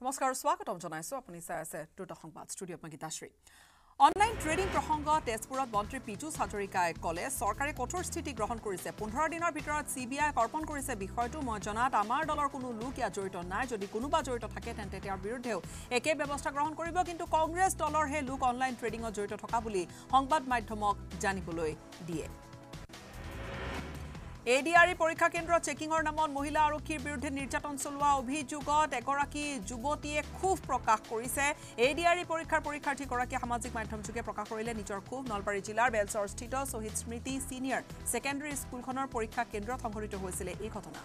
নমস্কাৰ স্বাগতম জনাইছো আপুনি চাই আছে দ্ৰুত সংবাদ ষ্টুডিঅ'ত মই গীতাশ্ৰী অনলাইন ট্ৰেডিং প্ৰসংগত তেজপুৰত মন্ত্ৰী পীযুষ হাজৰিকাই ক'লে চৰকাৰে কঠোৰ স্থিতি গ্ৰহণ কৰিছে। পোন্ধৰ দিনৰ ভিতৰত চি বি আইক অৰ্পণ কৰিছে বিষয়টো। মই জনাত আমাৰ দলৰ কোনো লোক ইয়াত জড়িত নাই। যদি কোনোবা জড়িত থাকে তেন্তে তেওঁৰ বিৰুদ্ধেও একে ব্যৱস্থা গ্ৰহণ কৰিব। কিন্তু কংগ্ৰেছ দলৰহে লোক অনলাইন ট্ৰেডিঙত জড়িত থকা বুলি সংবাদ মাধ্যমক জানিবলৈ দিয়ে। এ ডি আৰ পৰীক্ষা কেন্দ্ৰত চেকিঙৰ নামত মহিলা আৰক্ষীৰ বিৰুদ্ধে নিৰ্যাতন চলোৱা অভিযোগত এগৰাকী যুৱতীয়ে ক্ষোভ প্ৰকাশ কৰিছে। এ ডি আৰ পৰীক্ষাৰ পৰীক্ষাৰ্থীগৰাকীয়ে সামাজিক মাধ্যমযোগে প্ৰকাশ কৰিলে। নিজৰ ক্ষোভ নলবাৰী জিলাৰ বেলচৰস্থিত শ্বহীদ স্মৃতি ছিনিয়ৰ ছেকেণ্ডেৰী স্কুলখনৰ পৰীক্ষা কেন্দ্ৰত সংঘটিত হৈছিলে এই ঘটনা।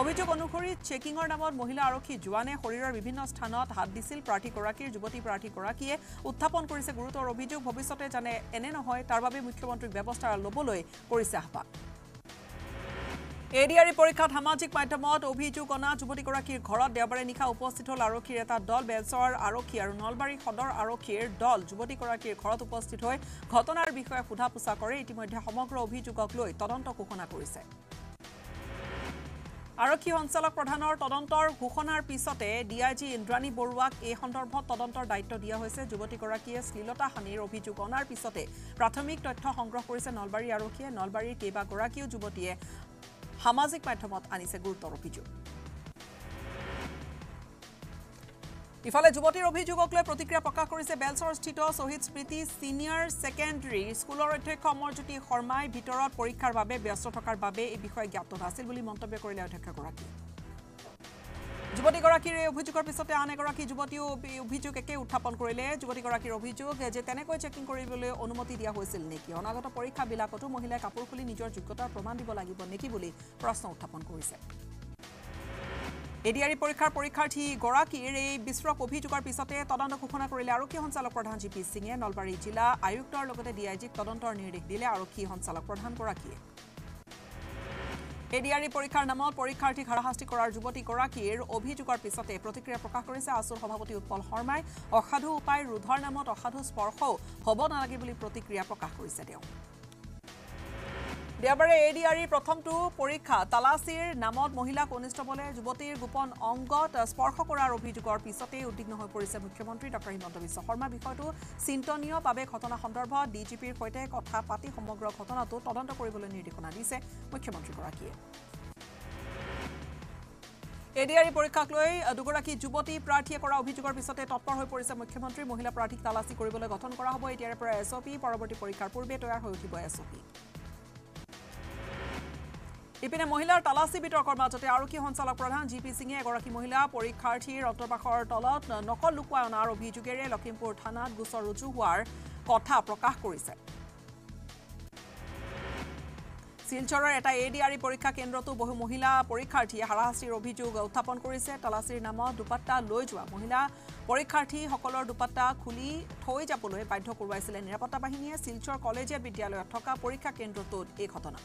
অভিযোগ অনুসৰি চেকিঙৰ নামত মহিলা আৰক্ষী জোৱানে শৰীৰৰ বিভিন্ন স্থানত হাত দিছিল। প্ৰাৰ্থীগৰাকীৰ যুৱতী প্ৰাৰ্থীগৰাকীয়ে উত্থাপন কৰিছে। গুৰুতৰ অভিযোগ ভৱিষ্যতে জানে এনে নহয় তাৰ বাবে মুখ্যমন্ত্ৰীক ব্যৱস্থা ল'বলৈ কৰিছে আহ্বান। এ ডি আৰ ই পৰীক্ষাত সামাজিক মাধ্যমত অভিযোগ অনা যুৱতীগৰাকীৰ ঘৰত দেওবাৰে নিশা উপস্থিত হ'ল আৰক্ষীৰ এটা দল বেলচৰ আৰক্ষী আৰু নলবাৰী সদৰ আৰক্ষীৰ দল। যুৱতীগৰাকীৰ ঘৰত উপস্থিত হৈ ঘটনাৰ বিষয়ে সোধা পোছা কৰে। ইতিমধ্যে সমগ্ৰ অভিযোগক লৈ তদন্ত ঘোষণা কৰিছে। আৰক্ষী সঞ্চালক প্ৰধানৰ তদন্তৰ ঘোষণাৰ পিছতে ডি আই জি ইন্দ্ৰাণী বৰুৱাক এই সন্দৰ্ভত তদন্তৰ দায়িত্ব দিয়া হৈছে। যুৱতীগৰাকীয়ে শ্লীলতা হানিৰ অভিযোগ অনাৰ পিছতে প্ৰাথমিক তথ্য সংগ্ৰহ কৰিছে নলবাৰী আৰক্ষীয়ে। নলবাৰীৰ কেইবাগৰাকীও যুৱতীয়ে সামাজিক মাধ্যমত আনিছে গুৰুতৰ অভিযোগ ইফালে যুৱতীৰ অভিযোগক লৈ প্ৰতিক্ৰিয়া প্ৰকাশ কৰিছে বেলচৰস্থিত শ্বহীদ স্মৃতি ছিনিয়ৰ ছেকেণ্ডেৰী স্কুলৰ অধ্যক্ষ অমৰজ্যোতি শৰ্মাই ভিতৰত পৰীক্ষাৰ বাবে ব্যস্ত থকাৰ বাবে এই বিষয়ে জ্ঞাত নাছিল বুলি মন্তব্য কৰিলে অধ্যক্ষগৰাকীয়ে যুৱতীগৰাকীৰ এই অভিযোগৰ পিছতে আন এগৰাকী যুৱতীও অভিযোগ একে উত্থাপন কৰিলে। যুৱতীগৰাকীৰ অভিযোগ যে তেনেকৈ চেকিং কৰিবলৈ অনুমতি দিয়া হৈছিল নেকি? অনাগত পৰীক্ষাবিলাকতো মহিলাই কাপোৰ খুলি নিজৰ যোগ্যতাৰ প্ৰমাণ দিব লাগিব নেকি বুলি প্ৰশ্ন উত্থাপন কৰিছে। এ ডি আৰ ই পৰীক্ষাৰ পৰীক্ষাৰ্থীগৰাকীৰ এই বিস্ফোৰক অভিযোগৰ পিছতে তদন্ত ঘোষণা কৰিলে। আৰক্ষী সঞ্চালক প্ৰধান জি পি সিঙে নলবাৰী জিলা আয়ুক্তৰ লগতে ডি আই জিক তদন্তৰ নিৰ্দেশ দিলে। আৰক্ষী সঞ্চালক প্ৰধানগৰাকীয়ে। এ ডি আৰ ই পৰীক্ষাৰ নামত পৰীক্ষাৰ্থীক হাৰাশাস্তি কৰাৰ যুৱতীগৰাকীৰ অভিযোগৰ পিছতে প্ৰতিক্ৰিয়া প্ৰকাশ কৰিছে আছুৰ সভাপতি উৎপল শৰ্মাই। অসাধু উপায় ৰোধৰ নামত অসাধু স্পৰ্শও হ'ব নালাগে বুলি প্ৰতিক্ৰিয়া প্ৰকাশ কৰিছে তেওঁ। দেওবাৰে এ ডি আৰ ইৰ প্ৰথমটো পৰীক্ষা। তালাচীৰ নামত মহিলা কনিষ্টবলে যুৱতীৰ গোপন অংগত স্পৰ্শ কৰাৰ অভিযোগৰ পিছতেই উদ্বিগ্ন হৈ পৰিছে মুখ্যমন্ত্ৰী ডক্টৰ হিমন্ত বিশ্ব শৰ্মা। বিষয়টো চিন্তনীয় বাবে ঘটনা সন্দৰ্ভত ডি জি পিৰ সৈতে কথা পাতি সমগ্ৰ ঘটনাটো তদন্ত কৰিবলৈ নিৰ্দেশনা দিছে মুখ্যমন্ত্ৰীগৰাকীয়ে। এ ডি আৰ ই পৰীক্ষাক লৈ দুগৰাকী যুৱতী প্ৰাৰ্থীয়ে কৰা অভিযোগৰ পিছতে তৎপৰ হৈ পৰিছে মুখ্যমন্ত্ৰী। মহিলা প্ৰাৰ্থীক তালাচী কৰিবলৈ গঠন কৰা হ'ব। এতিয়াৰে পৰা এছ অ' পি। পৰৱৰ্তী পৰীক্ষাৰ পূৰ্বে তৈয়াৰ হৈ উঠিব এছ অ' পি। ইপিনে মহিলাৰ তালাচী বিতৰ্কৰ মাজতে আৰক্ষী সঞ্চালক প্ৰধান জি পি সিঙে এগৰাকী মহিলা পৰীক্ষাৰ্থীৰ অন্তৰ্বাসৰ তলত নকল লুকুৱাই অনাৰ অভিযোগেৰে লখিমপুৰ থানাত গোচৰ ৰুজু হোৱাৰ কথা প্ৰকাশ কৰিছে। শিলচৰৰ এটা এ ডি আৰ ই পৰীক্ষা কেন্দ্ৰতো বহু মহিলা পৰীক্ষাৰ্থীয়ে হাৰাশাস্তিৰ অভিযোগ উত্থাপন কৰিছে। তালাচীৰ নামত দুপাট্টা লৈ যোৱা মহিলা পৰীক্ষাৰ্থীসকলৰ দুপাট্টা খুলি থৈ যাবলৈ বাধ্য কৰোৱাইছিলে নিৰাপত্তা বাহিনীয়ে। শিলচৰ কলেজিয়েট বিদ্যালয়ত থকা পৰীক্ষা কেন্দ্ৰটোত এই ঘটনা।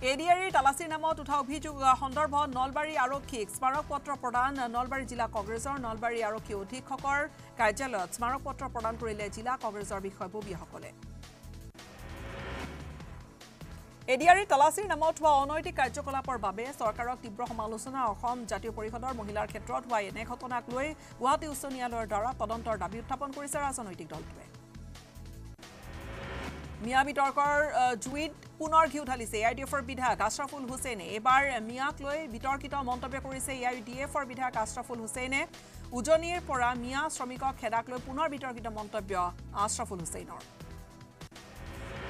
এ ডি আৰ ইৰ তালাচীৰ নামত উঠা অভিযোগ সন্দৰ্ভত নলবাৰী আৰক্ষীক স্মাৰক পত্ৰ প্ৰদান নলবাৰী জিলা কংগ্ৰেছৰ নলবাৰী আৰক্ষী অধীক্ষকৰ কাৰ্যালয়ত স্মাৰক পত্ৰ প্ৰদান কৰিলে জিলা কংগ্ৰেছৰ বিষয়ববীয়াসকলে। এ ডি আৰ ইৰ তালাচীৰ নামত হোৱা অনৈতিক কাৰ্যকলাপৰ বাবে চৰকাৰক তীব্ৰ সমালোচনা অসম জাতীয় পৰিষদৰ মহিলাৰ ক্ষেত্ৰত হোৱা এনে ঘটনাক লৈ গুৱাহাটী উচ্চ ন্যায়ালয়ৰ দ্বাৰা তদন্তৰ দাবী উত্থাপন কৰিছে ৰাজনৈতিক দলটোৱে। মিয়া বিতৰ্কৰ জুইত পুনৰ ঘিউ ঢালিছে। এ আই ডি এফৰ বিধায়ক আশ্ৰাফুল হুছেইনে। এইবাৰ মিয়াক লৈ বিতৰ্কিত মন্তব্য কৰিছে এ আই ডি এফৰ বিধায়ক আশ্ৰাফুল হুছেইনে। উজনিৰ পৰা মিয়া শ্ৰমিকক খেদাক লৈ পুনৰ বিতৰ্কিত মন্তব্য আশ্ৰাফুল হুছেইনৰ।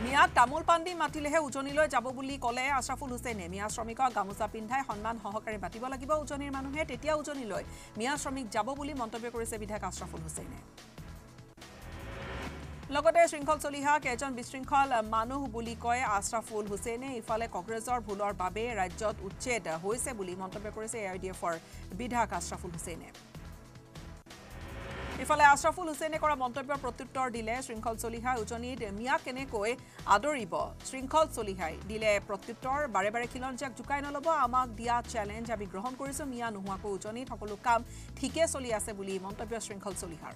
মিয়াক তামোল পাণ দি মাতিলেহে উজনিলৈ যাব বুলি ক'লে আশ্ৰাফুল হুছেইনে। মিয়া শ্ৰমিকক গামোচা পিন্ধাই সন্মান সহকাৰে মাতিব লাগিব উজনিৰ মানুহে। তেতিয়া উজনিলৈ মিয়া শ্ৰমিক যাব বুলি মন্তব্য কৰিছে বিধায়ক আশ্ৰাফুল হুছেইনে। লগতে শৃংখল চলিহাক এজন বিশৃংখল মানুহ বুলি কয় আশ্ৰাফুল হুছেইনে। ইফালে কংগ্ৰেছৰ ভুলৰ বাবে ৰাজ্যত উচ্ছেদ হৈছে বুলি মন্তব্য কৰিছে এ আই ডি এফৰ বিধায়ক আশ্ৰাফুল হুছেইনে। ইফালে আশ্ৰাফুল হুছেইনে কৰা মন্তব্যৰ প্ৰত্যুত্তৰ দিলে শৃংখল চলিহাই উজনিত মিয়াক কেনেকৈ আদৰিব? শৃংখল চলিহাই দিলে প্ৰত্যুত্তৰ। বাৰে বাৰে খিলঞ্জীয়াক জোকাই নল'ব আমাক দিয়া চেলেঞ্জ আমি গ্ৰহণ কৰিছোঁ মিয়া নোহোৱাকৈ উজনিত। সকলো কাম ঠিকে চলি আছে বুলি মন্তব্য শৃংখল চলিহাৰ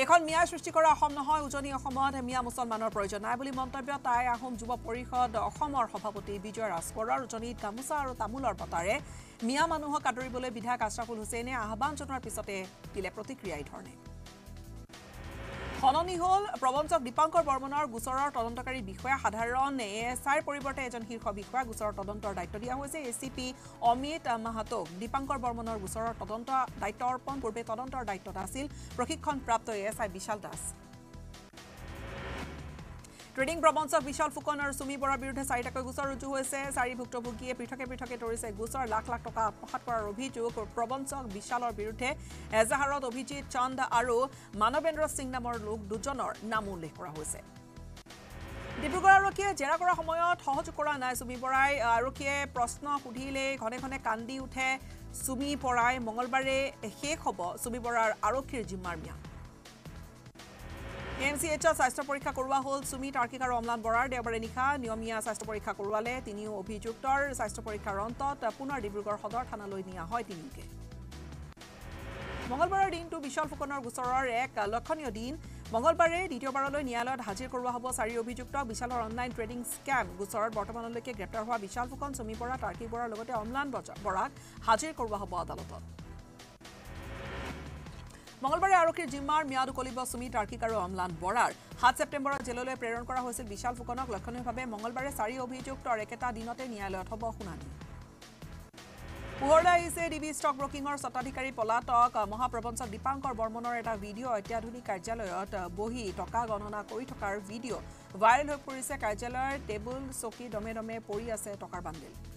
এইখন মিয়াই সৃষ্টি কৰা অসম নহয় উজনি অসমত মিয়া মুছলমানৰ প্ৰয়োজন। নাই বুলি মন্তব্য টাই আহোম যুৱ পৰিষদ অসমৰ সভাপতি বিজয় ৰাজপৰাৰ উজনিত গামোচা আৰু তামোলৰ বঁটাৰে মিয়া মানুহক আদৰিবলৈ বিধায়ক আশ্ৰাফুল হুছেইনে আহ্বান জনোৱাৰ পিছতে দিলে প্ৰতিক্ৰিয়া এই ধৰণে। সলনি হ'ল প্ৰবঞ্চক দীপাংকৰ বৰ্মনৰ গোচৰৰ তদন্তকাৰী বিষয়া। সাধাৰণ এ এছ আইৰ পৰিৱৰ্তে এজন শীৰ্ষ বিষয়া। গোচৰৰ তদন্তৰ দায়িত্ব দিয়া হৈছে এ চি পি অমিত মাহাতোক। দীপাংকৰ বৰ্মনৰ গোচৰৰ তদন্ত দায়িত্ব অৰ্পণ। পূৰ্বে তদন্তৰ দায়িত্বত আছিল প্ৰশিক্ষণপ্ৰাপ্ত A S I Bishal Das. Trading প্ৰবঞ্চক Bishal Phukan আৰু চুমি বৰাৰ বিৰুদ্ধে চাৰিটাকৈ গোচৰ ৰুজু হৈছে। চাৰি ভুক্তভোগীয়ে পৃথকে পৃথকে তৰিছে গোচৰ। লাখ লাখ টকা আত্মসাত কৰাৰ অভিযোগ প্ৰবঞ্চক বিশালৰ বিৰুদ্ধে। এজাহাৰত অভিজিৎ চন্দ আৰু মানৱেন্দ্ৰ সিং নামৰ লোক দুজনৰ নাম উল্লেখ কৰা হৈছে। ডিব্ৰুগড় আৰক্ষীয়ে জেৰা কৰাৰ সময়ত সহযোগ কৰা নাই চুমি বৰাই। আৰক্ষীয়ে প্ৰশ্ন সুধিলেই ঘনে ঘনে কান্দি উঠে চুমি বৰাই। মঙলবাৰে শেষ হ'ব চুমি বৰাৰ আৰক্ষীৰ জিম্মাৰ ম্যাদ। এম চি এইচত স্বাস্থ্য পৰীক্ষা কৰোৱা হ'ল চুমি তাৰ্কিক আৰু অম্লান বৰাৰ। দেওবাৰে নিশা নিয়মীয়া স্বাস্থ্য পৰীক্ষা কৰোৱালে তিনিও অভিযুক্তৰ স্বাস্থ্য পৰীক্ষাৰ অন্তত পুনৰ ডিব্ৰুগড় সদৰ থানালৈ নিয়া হয় তিনিওকে। মঙলবাৰৰ দিনটো বিশাল ফুকনৰ গোচৰৰ এক লক্ষণীয় দিন। মঙলবাৰে দ্বিতীয়বাৰলৈ ন্যায়ালয়ত হাজিৰ কৰোৱা হ'ব চাৰি অভিযুক্ত। বিশালৰ অনলাইন ট্ৰেডিং স্কেম। গোচৰত বৰ্তমানলৈকে গ্ৰেপ্তাৰ হোৱা বিশাল ফুকন চুমি বৰা তাৰ্কিক বৰাৰ লগতে অম্লান বৰাক হাজিৰ কৰোৱা হ'ব আদালতত। মঙলবাৰে আৰক্ষীৰ জিম্মাৰ ম্যাদ উকলিব সুমি তাৰ্কিক আৰু অম্লান বৰাৰ। সাত ছেপ্টেম্বৰত জেললৈ প্ৰেৰণ কৰা হৈছিল বিশাল ফুকনক। লক্ষণীয়ভাৱে মঙলবাৰে চাৰি অভিযুক্তৰ একেটা দিনতে ন্যায়ালয়ত হ'ব শুনানি। পোহৰলৈ আহিছে ডি বি ষ্টক ব্ৰকিঙৰ স্বত্বাধিকাৰী পলাতক। মহাপ্ৰবঞ্চক দীপাংকৰ বৰ্মনৰ এটা ভিডিঅ' অত্যাধুনিক কাৰ্যালয়ত বহি টকা গণনা কৰি থকাৰ ভিডিঅ' ভাইৰেল হৈ পৰিছে। কাৰ্যালয়ৰ টেবুল চকী দমে দমে পৰি আছে টকাৰ বান্দিল।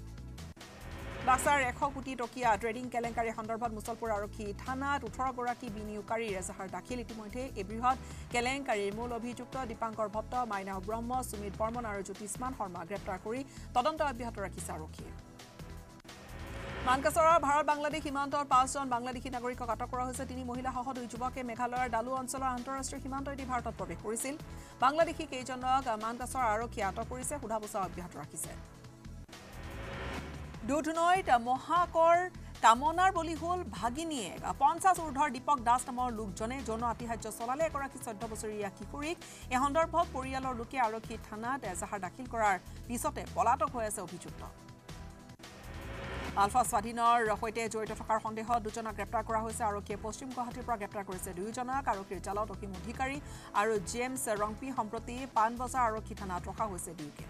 বাছাৰ এশ কোটি টকীয়া ট্ৰেডিং কেলেংকাৰী সন্দৰ্ভত মুছলপুৰ আৰক্ষী থানাত ওঠৰগৰাকী বিনিয়োগকাৰীৰ এজাহাৰ দাখিল। ইতিমধ্যে এই বৃহৎ কেলেংকাৰীৰ মূল অভিযুক্ত দীপাংকৰ ভট্ট মাইনাও ব্ৰহ্ম সুমিত বৰ্মন আৰু জ্যোতিষ্মান শৰ্মা গ্ৰেপ্তাৰ কৰি তদন্ত অব্যাহত ৰাখিছে আৰক্ষীয়ে। মানকাছৰৰ ভাৰত বাংলাদেশ সীমান্তৰ পাঁচজন বাংলাদেশী নাগৰিকক আটক কৰা হৈছে। তিনি মহিলাসহ দুই যুৱকে মেঘালয়ৰ ডালু অঞ্চলৰ আন্তঃৰাষ্ট্ৰীয় সীমান্তইদি ভাৰতত প্ৰৱেশ কৰিছিল। বাংলাদেশী কেইজনক মানকাছৰ আৰক্ষীয়ে আটক কৰিছে। সোধা পোছা অব্যাহত ৰাখিছে। দুধনৈত মহাকৰ কামনাৰ বলি হ'ল ভাগিনীয়ে। পঞ্চাছ ঊৰ্ধৰ দীপক দাস নামৰ লোকজনে যৌন আতিশায্য চলালে। এগৰাকী চৈধ্য বছৰীয়া কিশোৰীক এই সন্দৰ্ভত পৰিয়ালৰ লোকে আৰক্ষী থানাত এজাহাৰ দাখিল কৰাৰ পিছতে পলাতক হৈ আছে অভিযুক্ত। আলফা স্বাধীনৰ সৈতে জড়িত থকাৰ সন্দেহত দুজনক গ্ৰেপ্তাৰ কৰা হৈছে। আৰক্ষীয়ে পশ্চিম গুৱাহাটীৰ পৰা গ্ৰেপ্তাৰ কৰিছে দুয়োজনক। আৰক্ষীৰ জালত অসীম অধিকাৰী আৰু জেমছ ৰংপি সম্প্ৰতি পাণবজাৰ আৰক্ষী থানাত ৰখা হৈছে দুয়োকে।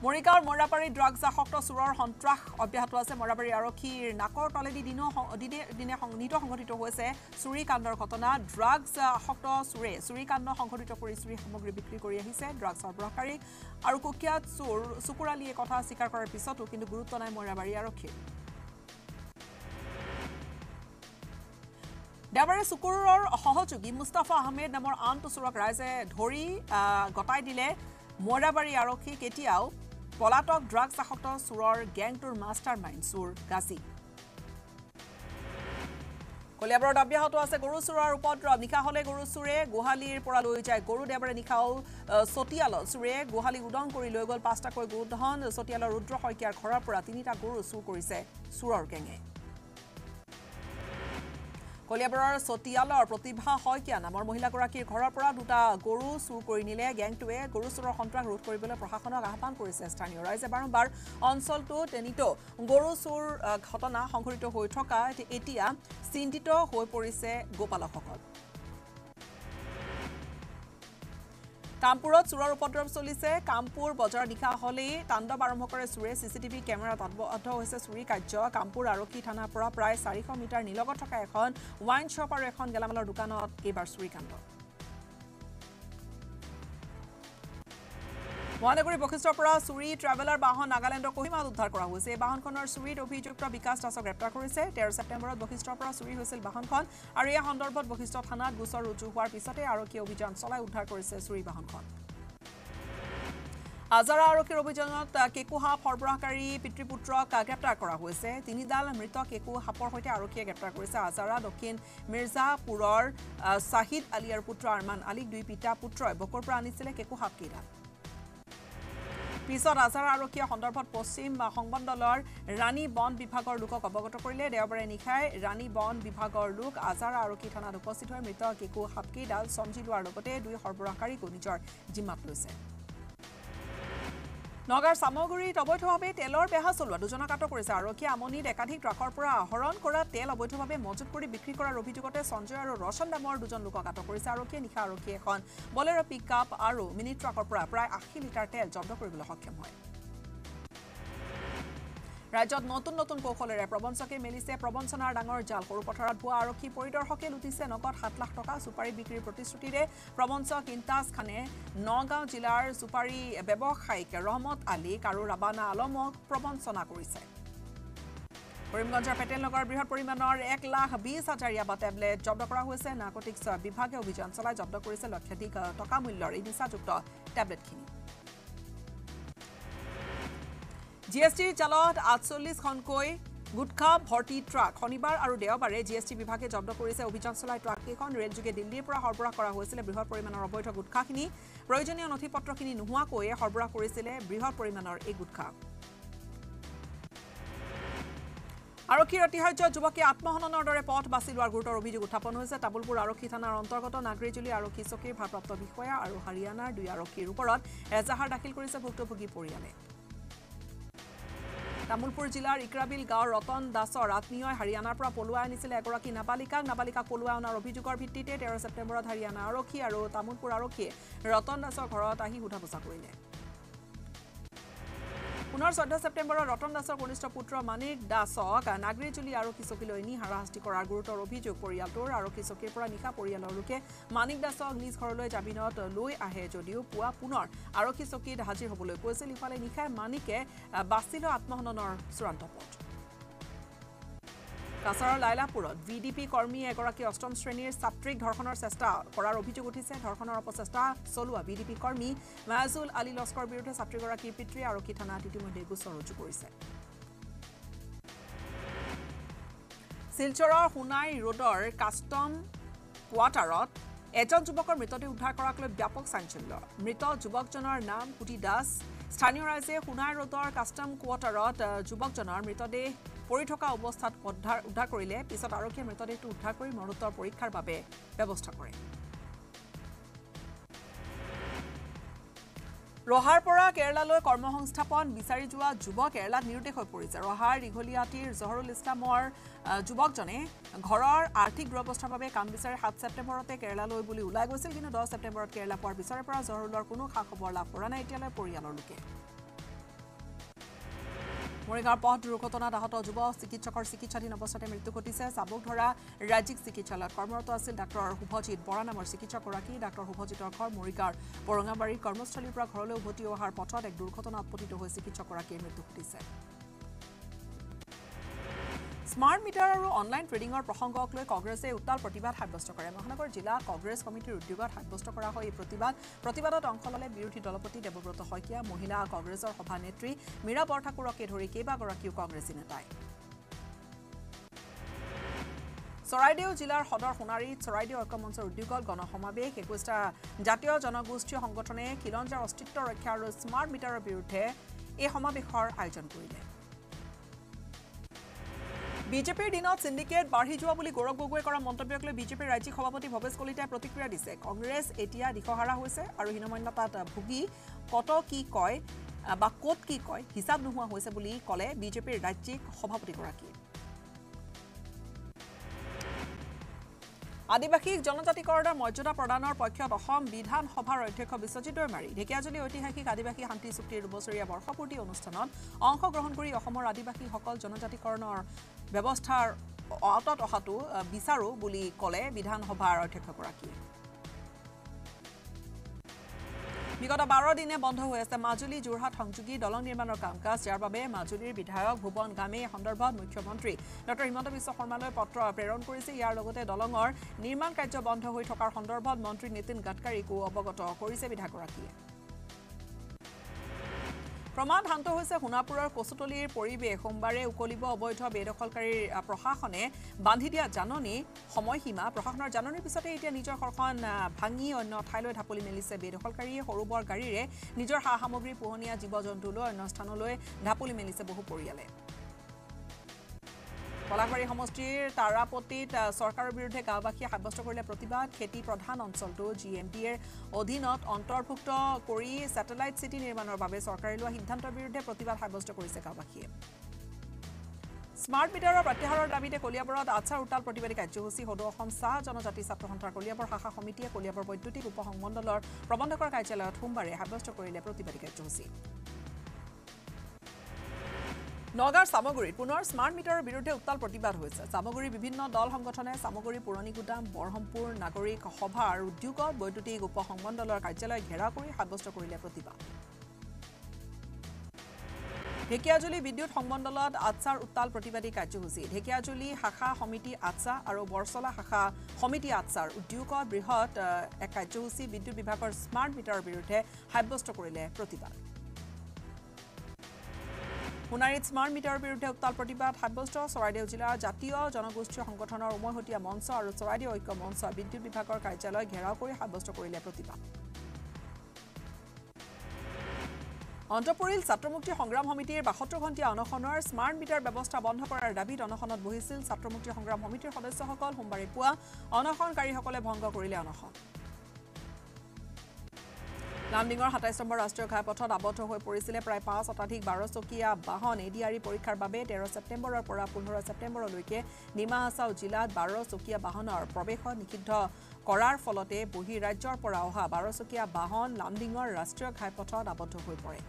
মৰিগাঁৱৰ মৰাবাৰী ড্ৰাগছ আসক্ত চোৰৰ সন্ত্ৰাস অব্যাহত আছে। মৰাবাৰী আৰক্ষীৰ নাকৰ তলেদি দিনো দিনে দিনে সংঘটিত হৈছে চুৰি কাণ্ডৰ ঘটনা। ড্ৰাগছ আসক্ত চোৰে চুৰি কাণ্ড সংঘটিত কৰি চুৰি সামগ্ৰী বিক্ৰী কৰি আহিছে। ড্ৰাগছ সৰবৰাহকাৰীক আৰু কুখ্যাত চোৰ চুকুৰালীয়ে কথা স্বীকাৰ কৰাৰ পিছতো কিন্তু গুৰুত্ব নাই মৰাবাৰী আৰক্ষীৰ। দেওবাৰে চুকুৰৰ সহযোগী মুস্তাফা আহমেদ নামৰ আনটো চোৰক ৰাইজে ধৰি গতাই দিলে। মৰাবাৰী আৰক্ষী কেতিয়াও পলাতক ড্ৰাগছ আসক্ত চোৰৰ গেংটোৰ মাষ্টাৰ মাইণ্ড চোৰ গাজী। কলিয়াবৰত অব্যাহত আছে গৰু চোৰৰ উপদ্ৰৱ নিশা হলে গৰু চোৰে গোহালিৰ পৰা লৈ যায়। গৰু দেওবাৰে নিশাও চতিয়ালত চোৰে গোহালি উদং কৰি লৈ গ'ল। পাঁচটাকৈ গৰুধন চতিয়ালৰ ৰুদ্ৰ শইকীয়াৰ ঘৰৰ পৰা তিনিটা গৰু চুৰ কৰিছে চোৰৰ গেঙে। কলিয়াবৰৰ চতিয়ালৰ প্ৰতিভা শইকীয়া নামৰ মহিলাগৰাকীৰ ঘৰৰ পৰা দুটা গৰু চুৰ কৰি নিলে গেংটোৱে। গৰু চোৰৰ সন্ত্ৰাস ৰোধ কৰিবলৈ প্ৰশাসনক আহ্বান কৰিছে স্থানীয় ৰাইজে। বাৰম্বাৰ অঞ্চলটোত নিতো গৰু চুৰ ঘটনা সংঘটিত হৈ থকা এতিয়া চিন্তিত হৈ পৰিছে গোপালকসকল কামপুৰত চোৰৰ উপদ্ৰৱ চলিছে। কামপুৰ বজাৰ নিশা হলেই তাণ্ডৱ আৰম্ভ কৰে চোৰে। চি চি টিভি কেমেৰাত আবদ্ধ হৈছে চুৰি কাৰ্য। কামপুৰ আৰক্ষী থানাৰ পৰা প্ৰায় চাৰিশ মিটাৰ নিলগত থকা এখন ৱাইন শ্বপ আৰু এখন গেলামালৰ দোকানত এইবাৰ চুৰিকাণ্ড মহানগৰী বশিষ্ঠৰ পৰা চুৰি ট্ৰেভেলাৰ বাহন নাগালেণ্ডৰ কহিমাত উদ্ধাৰ কৰা হৈছে। এই বাহনখনৰ চুৰিত অভিযুক্ত বিকাশ দাসক গ্ৰেপ্তাৰ কৰিছে। তেৰ ছেপ্টেম্বৰত বশিষ্ঠৰ পৰা চুৰি হৈছিল বাহনখন আৰু এই সন্দৰ্ভত বশিষ্ঠ থানাত গোচৰ ৰুজু হোৱাৰ পিছতে আৰক্ষীয়ে অভিযান চলাই উদ্ধাৰ কৰিছে চুৰি বাহনখন। আজাৰা আৰক্ষীৰ অভিযানত কেকু সাপ সৰবৰাহকাৰী পিতৃপুত্ৰক গ্ৰেপ্তাৰ কৰা হৈছে। তিনিডাল মৃত কেকু সাপৰ সৈতে আৰক্ষীয়ে গ্ৰেপ্তাৰ কৰিছে। আজাৰা দক্ষিণ মিৰ্জাপুৰৰ শ্বাহিদ আলিয়াৰ পুত্ৰ আৰমান আলীক দুই পিতা পুত্ৰই বকৰ পৰা আনিছিলে কেকু সাপকেইডাল পিছত আজাৰা আৰক্ষীয়ে সন্দৰ্ভত পশ্চিম সংবাদ দলৰ ৰাণী বন বিভাগৰ লোকক অৱগত কৰিলে। দেওবাৰে নিশাই ৰাণী বন বিভাগৰ লোক আজাৰা আৰক্ষী থানাত উপস্থিত হৈ মৃত কেকু সাতকেইডাল চমজি লোৱাৰ লগতে দুই সৰবৰাহকাৰীকো নিজৰ জিম্মাত লৈছে। নগাঁৱৰ চামগুৰিত অবৈধভাৱে তেলৰ বেহা চলোৱা। দুজনক আটক কৰিছে আৰক্ষীয়ে। আমনিত একাধিক ট্ৰাকৰ পৰা আহৰণ কৰা তেল অবৈধভাৱে মজুত কৰি বিক্ৰী কৰাৰ অভিযোগতে সঞ্জয় আৰু ৰচন নামৰ দুজন লোকক আটক কৰিছে। আৰক্ষীয়ে নিশা আৰক্ষীয়ে এখন বলেৰ' পিক আপ আৰু মিনি ট্ৰাকৰ পৰা প্ৰায় আশী লিটাৰ তেল জব্দ কৰিবলৈ সক্ষম হয়। ৰাজ্যত নতুন নতুন কৌশলেৰে প্ৰবঞ্চকে মেলিছে প্ৰবঞ্চনাৰ ডাঙৰ জাল। সৰু পথাৰত ভুৱা আৰক্ষী পৰিদৰ্শকে লুটিছে নগদ সাত লাখ টকা চুপাৰী বিক্ৰীৰ প্ৰতিশ্ৰুতিৰে প্ৰবঞ্চক ইন্তাজ খানে নগাঁও জিলাৰ চুপাৰী ব্যৱসায়িক ৰহমত আলীক আৰু ৰাবানা আলমক প্ৰবঞ্চনা কৰিছে। কৰিমগঞ্জৰ পেটেল নগৰ বৃহৎ পৰিমাণৰ এক লাখ বিছ হাজাৰ ইয়াবা টেবলেট জব্দ কৰা হৈছে। নাৰ্কটিক্স বিভাগে অভিযান চলাই জব্দ কৰিছে লক্ষাধিক টকা মূল্যৰ এই নিচাযুক্ত টেবলেটখিনি। জি এছ টিৰ জালত আঠচল্লিছখনকৈ গুটখা ভৰ্তি ট্ৰাক শনিবাৰ আৰু দেওবাৰে জি এছ টি বিভাগে জব্দ কৰিছে। অভিযান চলাই ট্ৰাককেইখন ৰেলযোগে দিল্লীৰ পৰা সৰবৰাহ কৰা হৈছিলে। বৃহৎ পৰিমাণৰ অবৈধ গুটখাখিনি প্ৰয়োজনীয় নথি পত্ৰখিনি নোহোৱাকৈয়ে সৰবৰাহ কৰিছিলে বৃহৎ পৰিমাণৰ এই গুটখা। আৰক্ষীৰ অতিহাৰ্য যুৱকে আত্মহননৰ দৰে পথ বাছি লোৱাৰ গুৰুতৰ অভিযোগ উত্থাপন হৈছে। তামোলপুৰ আৰক্ষী থানাৰ অন্তৰ্গত নাগৰিজুলি আৰক্ষী চকীৰ ভাৰপ্ৰাপ্ত বিষয়া আৰু হাৰিয়ানাৰ দুই আৰক্ষীৰ ওপৰত এজাহাৰ দাখিল কৰিছে ভুক্তভোগী পৰিয়ালে। তামোলপুৰ জিলাৰ ইকৰাবিল গাঁৱৰ ৰতন দাসৰ আত্মীয়ই হাৰিয়ানাৰ পৰা পলুৱাই আনিছিলে এগৰাকী নাবালিকাক। নাবালিকাক পলুৱাই অনাৰ অভিযোগৰ ভিত্তিতে তেৰ ছেপ্টেম্বৰত হাৰিয়ানা আৰক্ষী আৰু তামোলপুৰ আৰক্ষীয়ে ৰতন দাসৰ ঘৰত আহি সোধা পোছা কৰিলে। পুনৰ চৈধ্য ছেপ্টেম্বৰত ৰতন দাসৰ কনিষ্ঠ পুত্ৰ মানিক দাসক নাগৰিজুলি আৰক্ষী চকীলৈ নি হাৰাশাস্তি কৰাৰ গুৰুতৰ অভিযোগ। পৰিয়ালটোৰ আৰক্ষী চকীৰ পৰা নিশা পৰিয়ালৰ লোকে মানিক দাসক নিজ ঘৰলৈ জামিনত লৈ আহে যদিও পুৱা পুনৰ আৰক্ষী চকীত হাজিৰ হ'বলৈ কৈছিল। ইফালে নিশাই মানিকে বাছি লোৱা আত্মহননৰ চূড়ান্ত পথ। কাছাৰৰ লাইলাপুৰত ভি ডি পি কৰ্মী এগৰাকী অষ্টম শ্ৰেণীৰ ছাত্ৰীক ধৰ্ষণৰ চেষ্টা কৰাৰ অভিযোগ উঠিছে। ধৰ্ষণৰ অপচেষ্টা চলোৱা ভি ডি পি কৰ্মী মায়াজুল আলী লস্কৰৰ বিৰুদ্ধে ছাত্ৰীগৰাকীৰ পিতৃয়ে আৰক্ষী থানাত ইতিমধ্যে গোচৰ ৰুজু কৰিছে। শিলচৰৰ সোণাই ৰোডৰ কাষ্টম কোৱাৰ্টাৰত এজন যুৱকৰ মৃতদেহ উদ্ধাৰ কৰাক লৈ ব্যাপক চাঞ্চল্য। মৃত যুৱকজনৰ নাম কুটি দাস। স্থানীয় ৰাইজে সোণাই ৰোডৰ কাষ্টম কোৱাৰ্টাৰত যুৱকজনৰ মৃতদেহ পৰি থকা অৱস্থাত উদ্ধাৰ উদ্ধাৰ কৰিলে পিছত আৰক্ষীয়ে মৃতদেহটো উদ্ধাৰ কৰি মৰণোত্তৰ পৰীক্ষাৰ বাবে ব্যৱস্থা কৰে। ৰহাৰ পৰা কেৰালালৈ কৰ্মসংস্থাপন বিচাৰি যোৱা যুৱ কেৰালাত নিৰুদ্দেশ হৈ পৰিছে। ৰহাৰ দীঘলীয়াটিৰ জহৰুল ইছলামৰ যুৱকজনে ঘৰৰ আৰ্থিক দুৰৱস্থাৰ বাবে কাম বিচাৰি সাত ছেপ্টেম্বৰতে কেৰালালৈ বুলি ওলাই গৈছিল কিন্তু দহ ছেপ্টেম্বৰত কেৰালা পোৱাৰ পিছৰে পৰা জহৰুলৰ কোনো খা খবৰ লাভ কৰা নাই এতিয়ালৈ পৰিয়ালৰ লোকে। মৰিগাঁৱৰ পথ দুৰ্ঘটনাত আহত যুৱ চিকিৎসকৰ চিকিৎসাধীন অৱস্থাতে মৃত্যু ঘটিছে। চাবুক ধৰা ৰাজ্যিক চিকিৎসালয়ত কৰ্মৰত আছিল ডাক্তৰ শুভজিৎ বৰা নামৰ চিকিৎসকগৰাকী। ডাক্তৰ শুভজিতৰ ঘৰ মৰিগাঁৱৰ বৰঙাবাৰীৰ কৰ্মস্থলীৰ পৰা ঘৰলৈ উভতি অহাৰ পথত এক দুৰ্ঘটনাত পতিত হৈ চিকিৎসকগৰাকীৰ মৃত্যু ঘটিছে। স্মাৰ্ট মিটাৰ আৰু অনলাইন ট্ৰেডিঙৰ প্ৰসংগক লৈ কংগ্ৰেছে উত্তাল প্ৰতিবাদ সাব্যস্ত কৰে। মহানগৰ জিলা কংগ্ৰেছ কমিটিৰ উদ্যোগত সাব্যস্ত কৰা হয় এই প্ৰতিবাদ। প্ৰতিবাদত অংশ ল'লে বিৰোধী দলপতি দেৱব্ৰত শইকীয়া মহিলা কংগ্ৰেছৰ সভানেত্ৰী মীৰা বৰঠাকুৰকে ধৰি কেইবাগৰাকীও কংগ্ৰেছী নেতাই। চৰাইদেউ জিলাৰ সদৰ সোণাৰীত চৰাইদেউ ঐক্য মঞ্চৰ উদ্যোগত গণসমাৱেশ। একৈছটা জাতীয় জনগোষ্ঠীয় সংগঠনে খিলঞ্জাৰ অস্তিত্ব ৰক্ষা আৰু স্মাৰ্ট মিটাৰৰ বিৰুদ্ধে এই সমাৱেশৰ আয়োজন কৰিলে। বিজেপিৰ দিনত চিণ্ডিকেট বাঢ়ি যোৱা বুলি গৌৰৱ গগৈয়ে কৰা মন্তব্যক লৈ বিজেপিৰ ৰাজ্যিক সভাপতি ভৱেশ কলিতাই প্ৰতিক্ৰিয়া দিছে। কংগ্ৰেছ এতিয়া দিশহাৰা হৈছে আৰু হীনমন্যতাত ভুগি কত কি কয় বা ক'ত কি কয় হিচাপ নোহোৱা হৈছে বুলি ক'লে বিজেপিৰ ৰাজ্যিক সভাপতিগৰাকীয়ে আদিবাসীক জনজাতিকৰণৰ মৰ্যাদা প্ৰদানৰ পক্ষত অসম বিধানসভাৰ অধ্যক্ষ বিশ্বজিৎ দৈমাৰী। ঢেকিয়াজুলি ঐতিহাসিক আদিবাসী শান্তি চুক্তিৰ দুবছৰীয়া বৰ্ষপূৰ্তি অনুষ্ঠানত অংশগ্ৰহণ কৰি অসমৰ আদিবাসীসকল জনজাতিকৰণৰ ব্যৱস্থাৰ অতত অহাটো বিচাৰোঁ বুলি ক'লে বিধানসভাৰ অধ্যক্ষগৰাকীয়ে। বিগত বাৰ দিনে বন্ধ হৈ আছে মাজুলী যোৰহাট সংযোগী দলং নিৰ্মাণৰ কাম কাজ যাৰ বাবে মাজুলীৰ বিধায়ক ভুৱন গামে এই সন্দৰ্ভত মুখ্যমন্ত্ৰী ডঃ হিমন্ত বিশ্ব শৰ্মালৈ পত্ৰ প্ৰেৰণ কৰিছে। ইয়াৰ লগতে দলঙৰ নিৰ্মাণ কাৰ্য বন্ধ হৈ থকাৰ সন্দৰ্ভত মন্ত্ৰী নীতিন গাডকাৰীকো অৱগত কৰিছে বিধায়কগৰাকীয়ে। ক্ৰমাৎ শান্ত হৈছে সোণাপুৰৰ কচুতলিৰ পৰিৱেশ। সোমবাৰে উকলিব অবৈধ বেদখলকাৰীৰ প্ৰশাসনে বান্ধি দিয়া জাননী সময়সীমা প্ৰশাসনৰ জাননীৰ পিছতে এতিয়া নিজৰ ঘৰখন ভাঙি অন্য ঠাইলৈ ঢাপলি মেলিছে বেদখলকাৰীয়ে সৰু বৰ গাড়ীৰে নিজৰ সা সামগ্ৰী পোহনীয়া জীৱ জন্তু লৈ অন্য স্থানলৈ ঢাপলি মেলিছে বহু পৰিয়ালে। পলাশবাৰী সমষ্টিৰ তাৰাপতিত চৰকাৰৰ বিৰুদ্ধে গাঁওবাসীয়ে সাব্যস্ত কৰিলে প্ৰতিবাদ। খেতি প্ৰধান অঞ্চলটো জি এম ডিৰ অধীনত অন্তৰ্ভুক্ত কৰি ছেটেলাইট চিটি নিৰ্মাণৰ বাবে চৰকাৰে লোৱা সিদ্ধান্তৰ বিৰুদ্ধে প্ৰতিবাদ সাব্যস্ত কৰিছে গাঁওবাসীয়ে। স্মাৰ্ট মিটাৰৰ প্ৰত্যাহাৰৰ দাবীতে কলিয়াবৰত আচাৰ উত্তাল প্ৰতিবাদী কাৰ্যসূচী। সদৌ অসম চাহ জনজাতি ছাত্ৰ সন্থাৰ কলিয়াবৰ শাখা সমিতিয়ে কলিয়াবৰ বৈদ্যুতিক উপসংমণ্ডলৰ প্ৰবন্ধকৰ কাৰ্যালয়ত সোমবাৰে সাব্যস্ত কৰিলে প্ৰতিবাদী কাৰ্যসূচী। নগাঁৱৰ চামগুৰিত পুনৰ স্মাৰ্ট মিটাৰৰ বিৰুদ্ধে উত্তাল প্ৰতিবাদ হৈছে। চামগুৰিৰ বিভিন্ন দল সংগঠনে চামগুৰি পুৰণি গুদাম বৰহমপুৰ নাগৰিক সভা আৰু উদ্যোগত বৈদ্যুতিক উপসংমণ্ডলৰ কাৰ্যালয় ঘেৰাও কৰি সাব্যস্ত কৰিলে প্ৰতিবাদ। ঢেকিয়াজুলি বিদ্যুৎ সংমণ্ডলত আটছাৰ উত্তাল প্ৰতিবাদী কাৰ্যসূচী। ঢেকিয়াজুলি শাখা সমিতি আটছা আৰু বৰচলা শাখা সমিতি আটছাৰ উদ্যোগত বৃহৎ এক কাৰ্যসূচী বিদ্যুৎ বিভাগৰ স্মাৰ্ট মিটাৰৰ বিৰুদ্ধে সাব্যস্ত কৰিলে প্ৰতিবাদ। সোণাৰীত স্মাৰ্ট মিটাৰৰ বিৰুদ্ধে উত্তাল প্ৰতিবাদ সাব্যস্ত চৰাইদেউ জিলাৰ জাতীয় জনগোষ্ঠীয় সংগঠনৰ উমৈহতীয়া মঞ্চ আৰু চৰাইদেউ ঐক্য মঞ্চ বিদ্যুৎ বিভাগৰ কাৰ্যালয় ঘেৰাও কৰি সাব্যস্ত কৰিলে প্ৰতিবাদ। অন্তঃপুৰীল ছাত্ৰ মুক্তি সংগ্ৰাম সমিতিৰ বাসত্তৰ ঘণ্টীয়া অনশনৰ স্মাৰ্ট মিটাৰ ব্যৱস্থা বন্ধ কৰাৰ দাবীত অনশনত বহিছিল ছাত্ৰ মুক্তি সংগ্ৰাম সমিতিৰ সদস্যসকল। সোমবাৰে পুৱা অনশনকাৰীসকলে ভংগ কৰিলে অনশন। লামডিঙৰ সাতাইছ নম্বৰ ৰাষ্ট্ৰীয় ঘাইপথত আবদ্ধ হৈ পৰিছিলে প্ৰায় পাঁচ শতাধিক বাৰচকীয়া বাহন। এ ডি আৰ ই পৰীক্ষাৰ বাবে তেৰ ছেপ্টেম্বৰৰ পৰা পোন্ধৰ ছেপ্টেম্বৰলৈকে ডিমা হাছাও জিলাত বাৰচকীয়া বাহনৰ প্ৰৱেশত নিষিদ্ধ কৰাৰ ফলতে বহিঃ ৰাজ্যৰ পৰা অহা বাৰচকীয়া বাহন লামডিঙৰ ৰাষ্ট্ৰীয় ঘাইপথত আবদ্ধ হৈ পৰে।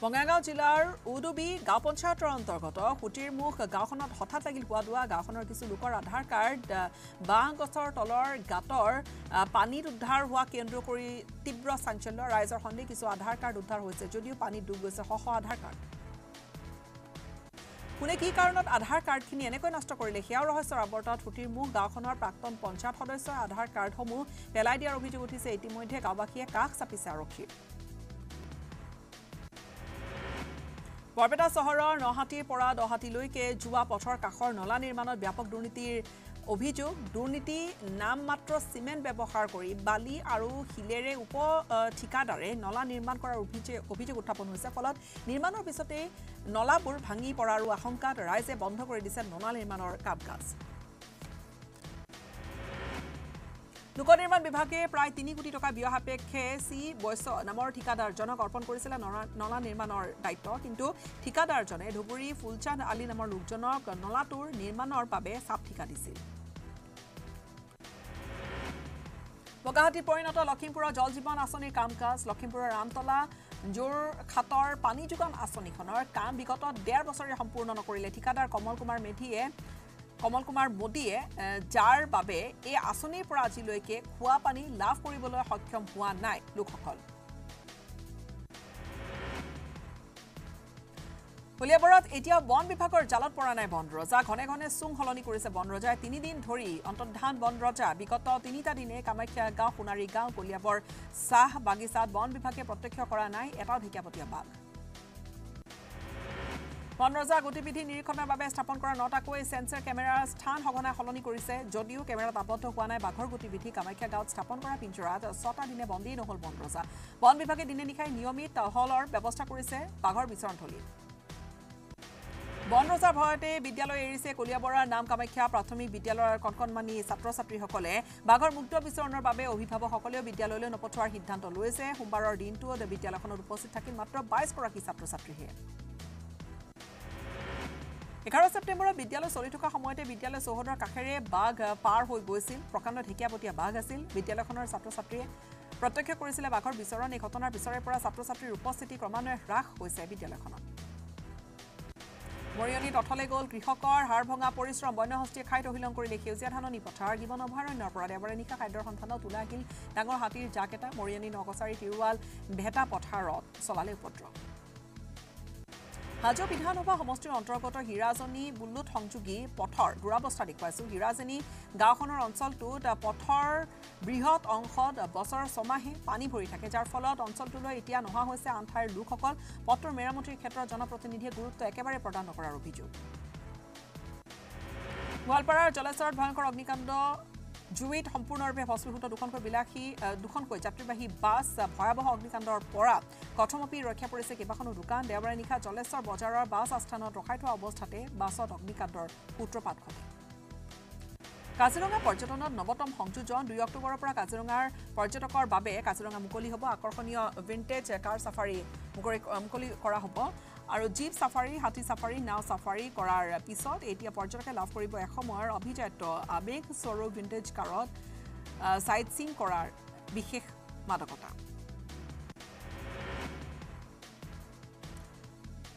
বঙাইগাঁও জিলাৰ উডুবি গাঁও পঞ্চায়তৰ অন্তৰ্গত সুতিৰমুখ গাঁওখনত হঠাৎ লাগিল হোৱা দোৱা গাঁওখনৰ কিছু লোকৰ আধাৰ কাৰ্ড বাঁহ গছৰ তলৰ গাঁতৰ পানীত উদ্ধাৰ হোৱা কেন্দ্ৰ কৰি তীব্ৰ চাঞ্চল্য। ৰাইজৰ সন্দেহ কিছু আধাৰ কাৰ্ড উদ্ধাৰ হৈছে যদিও পানীত ডুব গৈছে শ শ আধাৰ কাৰ্ড। কোনে কি কাৰণত আধাৰ কাৰ্ডখিনি এনেকৈ নষ্ট কৰিলে সেয়াও ৰহস্যৰ আৱৰ্তত। সুতিৰমুখ গাঁওখনৰ প্ৰাক্তন পঞ্চায়ত সদস্যই আধাৰ কাৰ্ডসমূহ পেলাই দিয়াৰ অভিযোগ উঠিছে। ইতিমধ্যে গাঁওবাসীয়ে কাষ চাপিছে আৰক্ষীৰ। বৰপেটা চহৰৰ নহাটীৰ পৰা দহাটীলৈকে যোৱা পথৰ কাষৰ নলা নিৰ্মাণত ব্যাপক দুৰ্নীতিৰ অভিযোগ। দুৰ্নীতি নাম মাত্ৰ চিমেণ্ট ব্যৱহাৰ কৰি বালি আৰু শিলেৰে উপ ঠিকাদাৰে নলা নিৰ্মাণ কৰাৰ অভিযোগ অভিযোগ উত্থাপন হৈছে। ফলত নিৰ্মাণৰ পিছতেই নলাবোৰ ভাঙি পৰাৰো আশংকাত ৰাইজে বন্ধ কৰি দিছে নলা নিৰ্মাণৰ কাম কাজ লোক নিৰ্মাণ বিভাগে প্ৰায় তিনি কোটি টকা ব্যয় সাপেক্ষে চি বৈশ্য নামৰ ঠিকাদাৰজনক অৰ্পণ কৰিছিলে নলা- নিৰ্মাণৰ দায়িত্ব। কিন্তু ঠিকাদাৰজনে ধুবুৰী ফুলচান্দ আলী নামৰ লোকজনক নলাটোৰ নিৰ্মাণৰ বাবে চাপ ঠিকা দিছিল। বগাহাটীত পৰিণত লখিমপুৰৰ জল জীৱন আঁচনিৰ কাম কাজ লখিমপুৰৰ ৰামতলা যোৰখাটৰ পানী যোগান আঁচনিখনৰ কাম বিগত ডেৰ বছৰে সম্পূৰ্ণ নকৰিলে। ঠিকাদাৰ কমল কুমাৰ মেধিয়ে কমল কুমাৰ মোদীয়ে যাৰ বাবে এই আঁচনিৰ পৰা আজিলৈকে খোৱা পানী লাভ কৰিবলৈ সক্ষম হোৱা নাই লোকসকল। কলিয়াবৰত এতিয়াও বন বিভাগৰ জালত পৰা নাই বন ৰজা। ঘনে ঘনে চুং সলনি কৰিছে বন ৰজাই। তিনিদিন ধৰি অন্তৰ্ধান বন ৰজা। বিগত তিনিটা দিনে কামাখ্যা গাঁও সোণাৰী গাঁও কলিয়াবৰ চাহ বাগিচাত বন বিভাগে প্ৰত্যক্ষ কৰা নাই। এটাও ঢেকীয়াপতীয়া বাঘ। বন ৰজা গতিবিধি নিৰীক্ষণৰ বাবে স্থাপন কৰা নটাকৈ চেন্সৰ কেমেৰাৰ স্থান সঘনাই সলনি কৰিছে। যদিও কেমেৰাত আবদ্ধ হোৱা নাই বাঘৰ গতিবিধি কামাখ্যা গাঁৱত স্থাপন কৰা পিঞ্জৰাত ছটা দিনে বন্দী নহল বন ৰজা বন বিভাগে দিনে নিশাই নিয়মিত টহলৰ ব্যৱস্থা কৰিছে বাঘৰ বিচৰণথলীত বন ৰজাৰ ভয়তে বিদ্যালয় এৰিছে কলিয়াবৰাৰ নাম কামাখ্যা প্ৰাথমিক বিদ্যালয়ৰ কণকণমানি ছাত্ৰ ছাত্ৰীসকলে বাঘৰ মুক্ত বিচৰণৰ বাবে অভিভাৱকসকলেও বিদ্যালয়লৈ নপঠোৱাৰ সিদ্ধান্ত লৈছে। সোমবাৰৰ দিনটোত বিদ্যালয়খনত উপস্থিত থাকিল মাত্ৰ বাইছগৰাকী ছাত্ৰ ছাত্ৰীহে এঘাৰ ছেপ্টেম্বৰত বিদ্যালয় চলি থকা সময়তে বিদ্যালয় চৌহদৰ কাষেৰে বাঘ পাৰ হৈ গৈছিল। প্ৰকাণ্ড ঢেকীয়াপতীয়া বাঘ আছিল। বিদ্যালয়খনৰ ছাত্ৰ ছাত্ৰীয়ে প্ৰত্যক্ষ কৰিছিলে বাঘৰ বিচৰণ। এই ঘটনাৰ পিছৰে পৰা ছাত্ৰ ছাত্ৰীৰ উপস্থিতি ক্ৰমান্বয়ে হ্ৰাস হৈছে বিদ্যালয়খনত। মৰিয়নীত অথলে গ'ল কৃষকৰ হাৰ ভঙা পৰিশ্ৰম। বন্যহস্তীয়ে খাই তহিলং কৰিলে সেউজীয়া ধাননি পথাৰ গিবন অভয়াৰণ্যৰ পৰা দেওবাৰে নিশা খাদ্যৰ সন্ধানত ওলাই আহিল ডাঙৰ হাতীৰ জাক এটা। মৰিয়নী নকচাৰী তিৰুৱাল ভেটা পথাৰত চলালে উপদ্ৰৱ। হাজো বিধানসভা সমষ্টিৰ অন্তৰ্গত হিৰাজনী বুল্লুত সংযোগী পথৰ দুৰাৱস্থা দেখুৱাইছোঁ হিৰাজনী গাঁওখনৰ অঞ্চলটোত পথৰ বৃহৎ অংশত বছৰৰ ছমাহে পানী ভৰি থাকে। যাৰ ফলত অঞ্চলটোলৈ এতিয়া নোহোৱা হৈছে আন ঠাইৰ লোকসকল। পথটোৰ মেৰামতিৰ ক্ষেত্ৰত জনপ্ৰতিনিধিয়ে গুৰুত্ব একেবাৰে প্ৰদান নকৰাৰ অভিযোগ। গোৱালপাৰাৰ জলেশ্বৰত ভয়ংকৰ অগ্নিকাণ্ড জুইত সম্পূৰ্ণৰূপে ভস্মীভূত দুখনকৈ বিলাসী দুখনকৈ যাত্ৰীবাহী বাছ ভয়াৱহ অগ্নিকাণ্ডৰ পৰা কথমপি ৰক্ষা পৰিছে কেইবাখনো দোকান। দেওবাৰে নিশা জলেশ্বৰ বজাৰৰ বাছ আস্থানত ৰখাই থোৱা অৱস্থাতে বাছত অগ্নিকাণ্ডৰ সূত্ৰপাত ঘটে। কাজিৰঙা পৰ্যটনত নৱতম সংযোজন। দুই অক্টোবৰৰ পৰা কাজিৰঙাৰ পৰ্যটকৰ বাবে কাজিৰঙা মুকলি হ'ব। আকৰ্ষণীয় ভিণ্টেজ কাৰ চাফাৰী মুকলি কৰা হ'ব। আৰু জীপ চাফাৰী হাতী চাফাৰী নাও চাফাৰী কৰাৰ পিছত এতিয়া পৰ্যটকে লাভ কৰিব এসময়ৰ অভিজাত্য আৱেগ স্বৰূপ ভিণ্টেজ কাৰত চাইট চিং কৰাৰ বিশেষ মাদকতা।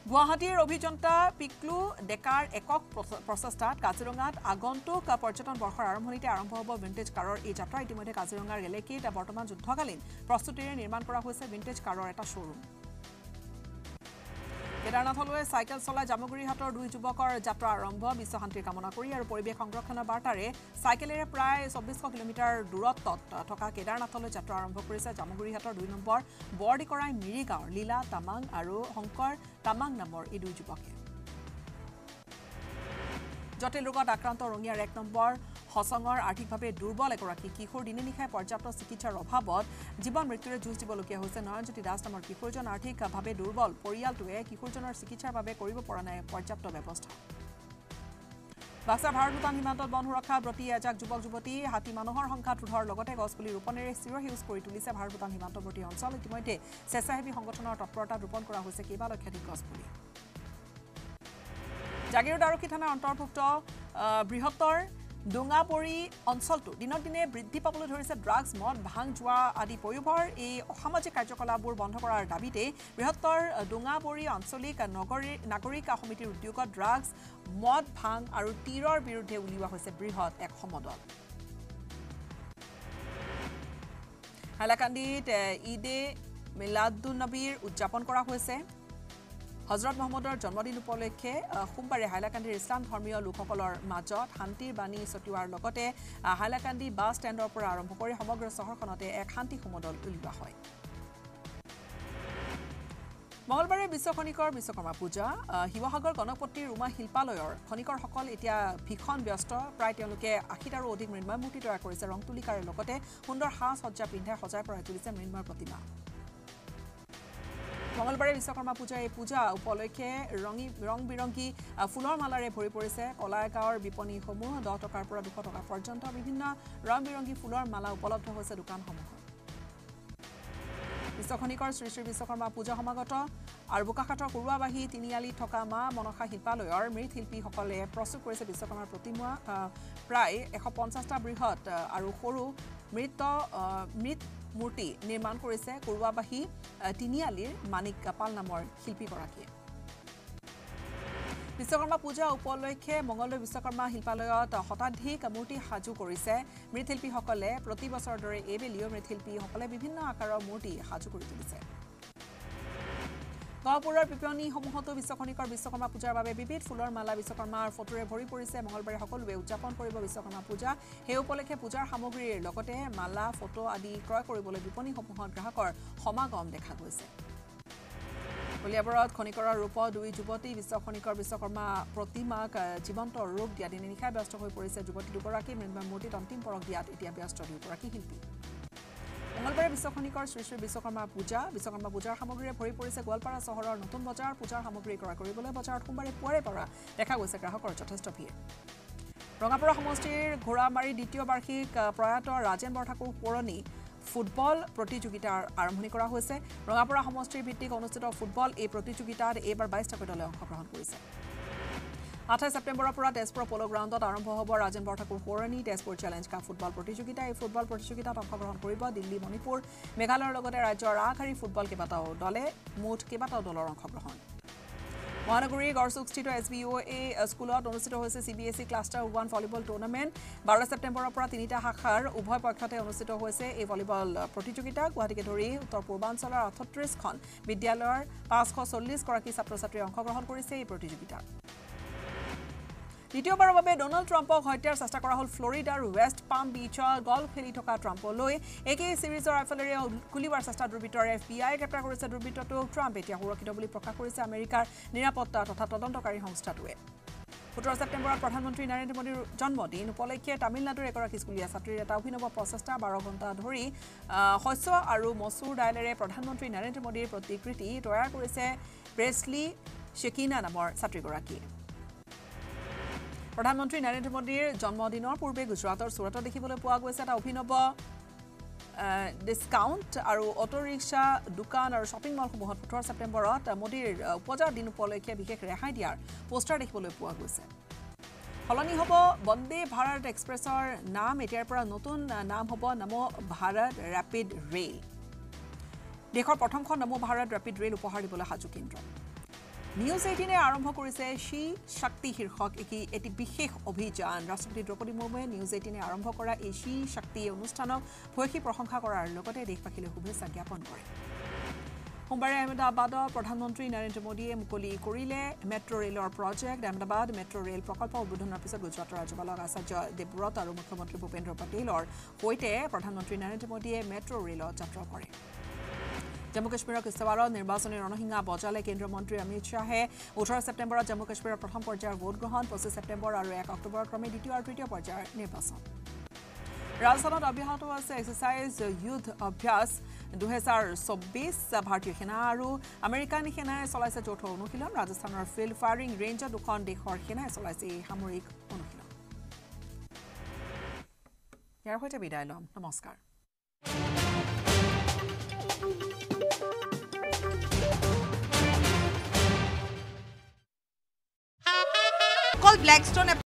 গুৱাহাটীৰ অভিযন্তা পিকলু ডেকাৰ একক প্ৰচেষ্টাত কাজিৰঙাত আগন্তুক পৰ্যটন বৰ্ষৰ আৰম্ভণিতে আৰম্ভ হ'ব ভিণ্টেজ কাৰৰ এই যাত্ৰা। ইতিমধ্যে কাজিৰঙাৰ গেলেকীত বৰ্তমান যুদ্ধকালীন প্ৰস্তুতিৰে নিৰ্মাণ কৰা হৈছে ভিণ্টেজ কাৰৰ এটা শ্ব'ৰুম কেদাৰনাথলৈ চাইকেল চলাই জামুগুৰিহাটৰ দুই যুৱকৰ যাত্ৰা আৰম্ভ। বিশ্ব শান্তিৰ কামনা কৰি আৰু পৰিৱেশ সংৰক্ষণৰ বাৰ্তাৰে চাইকেলেৰে প্ৰায় চৌব্বিছশ কিলোমিটাৰ দূৰত্বত থকা কেদাৰনাথলৈ যাত্ৰা আৰম্ভ কৰিছে জামুগুৰিহাটৰ দুই নম্বৰ বৰডিকৰাই মিৰি গাঁৱৰ লীলা তামাং আৰু শংকৰ তামাং নামৰ এই দুই যুৱকে। জটিল ৰোগত আক্ৰান্ত ৰঙিয়াৰ এক নম্বৰ সচঙৰ আৰ্থিকভাৱে দুৰ্বল এগৰাকী কিশোৰ দিনে নিশাই পৰ্যাপ্ত চিকিৎসাৰ অভাৱত জীৱন মৃত্যুৰে যুঁজ দিবলগীয়া হৈছে। নয়নজ্যোতি দাস নামৰ কিশোৰজন আৰ্থিকভাৱে দুৰ্বল। পৰিয়ালটোৱে কিশোৰজনৰ চিকিৎসাৰ বাবে কৰিব পৰা নাই পৰ্যাপ্ত ব্যৱস্থা। বাক্সা ভাৰত ভূটান সীমান্তত বন সুৰক্ষা ব্ৰতী এজাক যুৱক যুৱতী হাতী মানুহৰ সংখ্যাত ৰোধৰ লগতে গছপুলি ৰোপণেৰে চিৰসেউজ কৰি তুলিছে ভাৰত ভূটান সীমান্তৱৰ্তী অঞ্চল। ইতিমধ্যে স্বেচ্ছাসেৱী সংগঠনৰ তৎপৰতাত ৰোপণ কৰা হৈছে কেইবা লক্ষাধিক গছপুলি জাগিৰোড আৰক্ষী থানাৰ অন্তৰ্ভুক্ত বৃহত্তৰ ডোঙাপৰি অঞ্চলটো দিনক দিনে বৃদ্ধি পাবলৈ ধৰিছে ড্ৰাগছ মদ ভাং যোৱা আদি পয়োভৰ। এই অসামাজিক কাৰ্যকলাপবোৰ বন্ধ কৰাৰ দাবীতে বৃহত্তৰ ডোঙাপৰি আঞ্চলিক নগৰী নাগৰিক সমিতিৰ উদ্যোগত ড্ৰাগছ মদ ভাং আৰু তীৰৰ বিৰুদ্ধে উলিওৱা হৈছে বৃহৎ এক সমদল। হাইলাকান্দিত ঈদে মিলাদুন্নবীৰ উদযাপন কৰা হৈছে। হজৰত মহম্মদৰ জন্মদিন উপলক্ষে সোমবাৰে হাইলাকান্দিৰ ইছলাম ধৰ্মীয় লোকসকলৰ মাজত শান্তিৰ বাণী লগতে হাইলাকান্দি বাছ ষ্টেণ্ডৰ পৰা আৰম্ভ কৰি সমগ্ৰ চহৰখনতে এক শান্তি সমদল উলিওৱা হয়। মঙলবাৰে বিশ্ব খনিকৰ বিশ্বকৰ্মা পূজা শিৱসাগৰ গণপতিৰ ৰুমা শিল্পালয়ৰ খনিকৰসকল এতিয়া ভীষণ ব্যস্ত। প্ৰায় তেওঁলোকে আশীটাৰো অধিক মৃন্ময় মূৰ্তি তৈয়াৰ কৰিছে ৰং তুলিকাৰে লগতে সুন্দৰ সাজ সজ্জা পিন্ধাই সজাই পৰাই তুলিছে মৃন্ময় প্ৰতিমা। মঙলবাৰে বিশ্বকৰ্মা পূজাৰ এই পূজা উপলক্ষে ৰঙী ৰং বিৰংগী ফুলৰ মালাৰে ভৰি পৰিছে। কলাগাঁৱৰ বিপণীসমূহ দহ টকাৰ পৰা দুশ টকা পৰ্যন্ত। বিভিন্ন ৰং বিৰংগী ফুলৰ মালা উপলব্ধ হৈছে দোকানসমূহত। বিশ্বখনিকৰ শ্ৰী শ্ৰী বিশ্বকৰ্মা পূজা সমাগত। আৰু বোকাখাটৰ কুৰুৱাবাহী তিনিআলিত থকা মা মনসা শিল্পালয়ৰ মৃৎশিল্পীসকলে প্ৰস্তুত কৰিছে বিশ্বকৰ্মাৰ প্ৰতিমা প্ৰায় এশ পঞ্চাছটা বৃহৎ আৰু সৰু মৃত মৃত মূৰ্তি নিৰ্মাণ কৰিছে কুৰুৱাবাহী তিনিআলিৰ মানিক কাপাল নামৰ শিল্পীগৰাকীয়ে। বিশ্বকৰ্মা পূজা উপলক্ষে মঙলদৈ বিশ্বকৰ্মা শিল্পালয়ত শতাধিক মূৰ্তি সাজু কৰিছে। মৃৎশিল্পীসকলে প্ৰতি বছৰৰ দৰে এইবেলিও মৃৎশিল্পীসকলে বিভিন্ন আকাৰৰ মূৰ্তি সাজু কৰি তুলিছে। গহপুৰৰ বিপণীসমূহতো বিশ্বখনিকৰ বিশ্বকৰ্মা পূজাৰ বাবে বিবিধ ফুলৰ মালা বিশ্বকৰ্মাৰ ফটোৰে ভৰি পৰিছে। মঙলবাৰে সকলোৱে উদযাপন কৰিব বিশ্বকৰ্মা পূজা। সেই উপলক্ষে পূজাৰ সামগ্ৰীৰ লগতে মালা ফটো আদি ক্ৰয় কৰিবলৈ বিপণীসমূহত গ্ৰাহকৰ সমাগম দেখা গৈছে। কলিয়াবৰত খনিকৰৰ ৰূপ দুই যুৱতী বিশ্ব খনিকৰ বিশ্বকৰ্মা প্ৰতিমাক জীৱন্ত ৰূপ দিয়া দিনে নিশাই ব্যস্ত হৈ পৰিছে। যুৱতী দুগৰাকী মৃন্ময় মূৰ্তিত অন্তিম পৰশ দিয়াত এতিয়া ব্যস্ত দুয়োগৰাকী শিল্পী। মঙলবাৰে বিশ্বখনিকৰ শ্ৰী শ্ৰী বিশ্বকৰ্মা পূজা বিশ্বকৰ্মা পূজাৰ সামগ্ৰীৰে ভৰি পৰিছে গোৱালপাৰা চহৰৰ নতুন বজাৰ পূজাৰ সামগ্ৰী ক্ৰয় কৰিবলৈ বজাৰত সোমবাৰে পুৱাৰে পৰা দেখা গৈছে গ্ৰাহকৰ যথেষ্ট ভিৰ। ৰঙাপাৰা সমষ্টিৰ ঘোঁৰামাৰী দ্বিতীয় বাৰ্ষিক প্ৰয়াত ৰাজেন বৰঠাকুৰ পুৰণি ফুটবল প্ৰতিযোগিতাৰ আৰম্ভণি কৰা হৈছে। ৰঙাপাৰা সমষ্টিৰ ভিত্তিক অনুষ্ঠিত ফুটবল এই প্ৰতিযোগিতাত এইবাৰ বাইছটাকৈ দলে অংশগ্ৰহণ কৰিছে। আঠাইছ ছেপ্টেম্বৰৰ পৰা তেজপুৰ পল' গ্ৰাউণ্ডত আৰম্ভ হ'ব ৰাজেন বৰঠাকুৰ সোঁৱৰণী। তেজপুৰ চেলেঞ্জ কাপ ফুটবল প্ৰতিযোগিতা। এই ফুটবল প্ৰতিযোগিতাত অংশগ্ৰহণ কৰিব দিল্লী মণিপুৰ মেঘালয়ৰ লগতে ৰাজ্যৰ আগশাৰী ফুটবল কেইবাটাও দলে মুঠ কেইবাটাও দলৰ অংশগ্ৰহণ। মহানগৰীৰ গড়চুকস্থিত এছ বি অ' এ স্কুলত অনুষ্ঠিত হৈছে C B S E cluster one volleyball tournament. বাৰ ছেপ্টেম্বৰৰ পৰা তিনিটা শাখাৰ উভয় পক্ষতে অনুষ্ঠিত হৈছে এই ভলীবল প্ৰতিযোগিতা। গুৱাহাটীকে ধৰি উত্তৰ পূৰ্বাঞ্চলৰ আঠত্ৰিছখন বিদ্যালয়ৰ পাঁচশ চল্লিছগৰাকী ছাত্ৰ ছাত্ৰীয়ে অংশগ্ৰহণ কৰিছে এই প্ৰতিযোগিতাত। দ্বিতীয়বাৰৰ বাবে ডনাল্ড ট্ৰাম্পক হত্যাৰ চেষ্টা কৰা হ'ল ফ্লৰিডাৰ ৱেষ্ট পাম বিচত গল্ফ খেলি থকা ট্ৰাম্পলৈ একেই চিৰিজৰ ৰাইফলেৰে গুলীবাৰ চেষ্টা দুৰ্বৃত্তৰ এফ বি আই গ্ৰেপ্তাৰ কৰিছে দুৰ্বৃত্তটোক ট্ৰাম্প এতিয়া সুৰক্ষিত বুলি প্ৰকাশ কৰিছে আমেৰিকাৰ নিৰাপত্তা তথা তদন্তকাৰী সংস্থাটোৱে। সোতৰ ছেপ্টেম্বৰত প্ৰধানমন্ত্ৰী নৰেন্দ্ৰ মোদীৰ জন্মদিন। উপলক্ষে তামিলনাডুৰ এগৰাকী স্কুলীয়া ছাত্ৰীৰ এটা অভিনৱ প্ৰচেষ্টা বাৰ ঘণ্টা ধৰি শস্য আৰু মচুৰ দাইলেৰে প্ৰধানমন্ত্ৰী নৰেন্দ্ৰ মোদীৰ প্ৰতিকৃতি তৈয়াৰ কৰিছে প্ৰেছলি শ্বেকিনা নামৰ ছাত্ৰীগৰাকীয়ে। প্ৰধানমন্ত্ৰী নৰেন্দ্ৰ মোদীৰ জন্মদিনৰ পূৰ্বে গুজৰাটৰ চুৰাটত দেখিবলৈ পোৱা গৈছে এটা অভিনৱ ডিছকাউণ্ট আৰু অটো ৰিক্সা দোকান আৰু শ্বপিং মলসমূহত ওঠৰ ছেপ্টেম্বৰত মোদীৰ উপজাৰ দিন উপলক্ষে বিশেষ ৰেহাই দিয়াৰ পোষ্টাৰ দেখিবলৈ পোৱা গৈছে। সলনি হ'ব বন্দে ভাৰত এক্সপ্ৰেছৰ নাম এতিয়াৰ পৰা নতুন নাম হ'ব নমো ভাৰত ৰেপিড ৰেল। দেশৰ প্ৰথমখন নমো ভাৰত ৰেপিড ৰেল উপহাৰ দিবলৈ সাজু কেন্দ্ৰ। নিউজ এইটিনে আৰম্ভ কৰিছে শ্ৰী শক্তি শীৰ্ষক এটি এটি বিশেষ অভিযান। ৰাষ্ট্ৰপতি দ্ৰৌপদী মুৰ্মুৱে নিউজ এইটিনে আৰম্ভ কৰা এই শ্ৰী শক্তি অনুষ্ঠানক ভূয়সী প্ৰশংসা কৰাৰ লগতে দেশবাসীলৈ শুভেচ্ছা জ্ঞাপন কৰে। সোমবাৰে আহমেদাবাদত প্ৰধানমন্ত্ৰী নৰেন্দ্ৰ মোদীয়ে মুকলি কৰিলে মেট্ৰ' ৰেলৰ প্ৰজেক্ট। আহমেদাবাদ মেট্ৰ' ৰেল প্ৰকল্প উদ্বোধনৰ পিছত গুজৰাটৰ ৰাজ্যপালক আচাৰ্য দেৱব্ৰত আৰু মুখ্যমন্ত্ৰী ভূপেন্দ্ৰ পটেলৰ সৈতে প্ৰধানমন্ত্ৰী নৰেন্দ্ৰ মোদীয়ে মেট্ৰ' ৰেলত যাত্ৰা কৰে। জম্মু কাশ্মীৰৰ কিস্তৱাৰত নিৰ্বাচনী ৰণসিঙা বজালে কেন্দ্ৰীয় মন্ত্ৰী অমিত শ্বাহে। ওঠৰ ছেপ্টেম্বৰত জম্মু কাশ্মীৰৰ প্ৰথম পৰ্যায়ৰ ভোটগ্ৰহণ পঁচিছ ছেপ্টেম্বৰ আৰু এক অক্টোবৰৰ ক্ৰমে দ্বিতীয় আৰু তৃতীয় পৰ্যায়ৰ নিৰ্বাচন। ৰাজস্থানত অব্যাহত আছে এক্সাৰচাইজ যুদ্ধ অভ্যাস দুহেজাৰ চৌব্বিছ ভাৰতীয় সেনা আৰু আমেৰিকানী সেনাই চলাইছে যৌথ অনুশীলন। ৰাজস্থানৰ ফিল্ড ফায়াৰিং ৰেঞ্জত দুখন দেশৰ সেনাই চলাইছে এই সামৰিক অনুশীলন। ইয়াৰ সৈতে বিদায় ল'ম। নমস্কাৰ। Blackstone